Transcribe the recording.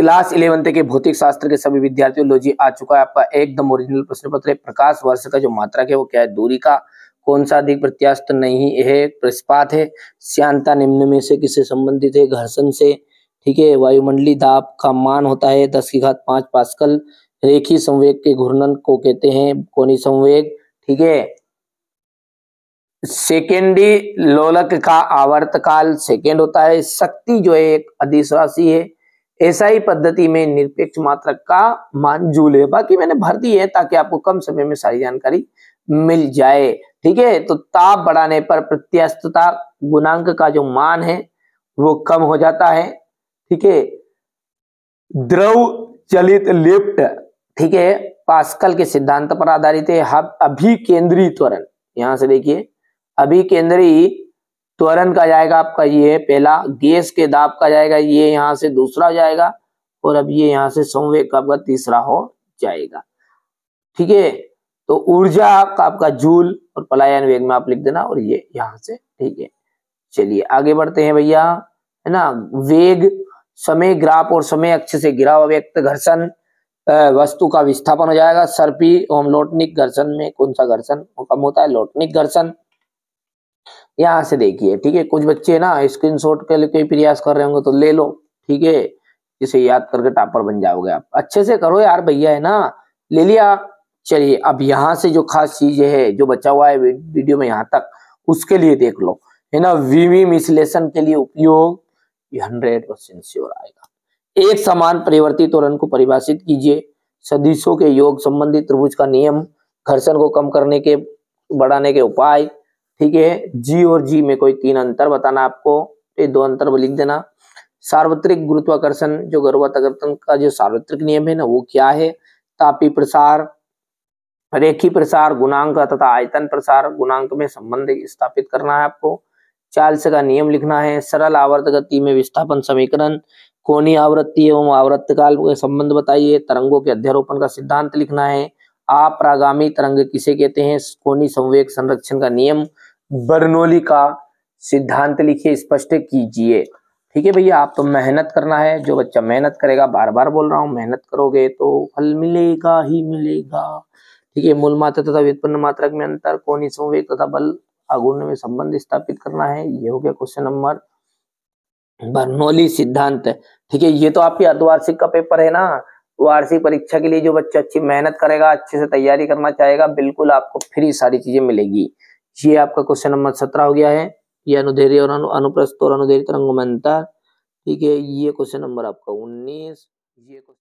Class eleventh के भौतिक शास्त्र के सभी विद्यार्थियों, लो जी, आ चुका है आपका एकदम ओरिजिनल प्रश्न पत्र प्रकाश वर्ष का जो मात्रा है, वो क्या है? दूरी का। कौन सा अधिक प्रत्यास्त नहीं है? प्रस्पात है। श्यांता निम्न में से किससे संबंधित है? घर्षण से। ठीक है, वायुमंडली दाब का मान होता है दस की घात पाँच पास्कल। रेखी संवेग के घूर्णन को कहते हैं कोनी संवेग। ठीक है। सेकेंडी लोलक का आवर्तकाल सेकेंड होता है। शक्ति जो है एक अधिस राशि है। ऐसा ही पद्धति में निरपेक्ष मात्रक का मान जूल है। बाकी मैंने भर दी है ताकि आपको कम समय में सारी जानकारी मिल जाए। ठीक है? तो ताप बढ़ाने पर प्रत्यस्तता गुणांक का जो मान है, वो कम हो जाता है। ठीक है? द्रव चलित लिफ्ट, ठीक है? पास्कल के सिद्धांत पर आधारित है। अभी केंद्रीय त्वरण। यहाँ से देखिए। अभी केंद्रीय त्वरण का जाएगा आपका ये पहला, गैस के दाब का जाएगा, ये यहाँ से दूसरा जाएगा और अब ये यहाँ से संवेग का आपका तीसरा हो जाएगा। ठीक है? तो ऊर्जा का आपका जूल और पलायन वेग में आप लिख देना और ये यहाँ से, ठीक है? चलिए, आगे बढ़ते हैं भैया, है ना? वेग, समय ग्राफ और समय अक्ष से गिरा हुआ व्यक्त घर्षण वस्तु का विस्थापन हो जाएगा, सर्पी ओम लोटनिक घर्षण में कौन सा घर्षण? कम होता है, लोटनिक घर्षण। यहाँ से देखिए, ठीक है? कुछ बच्चे ना स्क्रीनशॉट के लिए प्रयास कर रहे होंगे तो ले लो, ठीक है? इसे याद करके टापर बन जाओगे आप। अच्छे से करो यार भैया, है ना? ले लिया। चलिए, अब यहाँ से जो खास चीज़ है, जो बचा हुआ है वीडियो में यहाँ तक, उसके लिए देख लो, है ना? वीवी विश्लेषण के लिए उपयोग हंड्रेड परसेंट श्योर आएगा। एक समान परिवर्तित त्वरण को परिभाषित कीजिए। सदिशों के योग संबंधित त्रिभुज का नियम, घर्षण को कम करने के, बढ़ाने के उपाय ठीक है? जी और जी में कोई तीन अंतर बताना आपको ये दो अंतर लिख देना। सार्वत्रिक गुरुत्वाकर्षण जो गर्भवाताकर्षण का जो सार्वत्रिक नियम है ना, वो क्या है? तापी प्रसार, रेखी प्रसार, गुणांक तथा आयतन प्रसार, गुणांक में संबंध स्थापित करना है आपको। चार्ल्स का नियम लिखना है, सरल आवर्त गति में विस्थापन समीकरण कोनी आवृत्ति एवं आवृत्त काल के संबंध बताइए, तरंगों के अध्यारोपण का सिद्धांत लिखना है। अप्रागामी तरंग किसे कहते हैं? कोनी संवेक संरक्षण का नियम। बर्नौली का सिद्धांत लिखिए, स्पष्ट कीजिए। ठीक है भैया, आप तो मेहनत करना है, जो बच्चा मेहनत करेगा बार बार बोल रहा हूँ, मेहनत करोगे तो फल मिलेगा ही मिलेगा। ठीक है, मूल मात्रा तथा व्युत्पन्न मात्रक में अंतर, कौन संवेग तथा बल आगुण में संबंध स्थापित करना है, ये हो गया क्वेश्चन नंबर बर्नौली सिद्धांत। ठीक है, ये तो आपकी अर्धवार्षिक का पेपर है ना? वार्षिक परीक्षा के लिए जो बच्चा अच्छी मेहनत करेगा, अच्छे से तैयारी करना चाहेगा, बिल्कुल आपको फ्री सारी चीज़ें मिलेगी। ये आपका क्वेश्चन नंबर सत्रह हो गया है। ये अनुधेरी और अनु, अनुप्रस्थ और अनुधेरी तरंगों में अंतर ठीक है ये क्वेश्चन नंबर आपका उन्नीस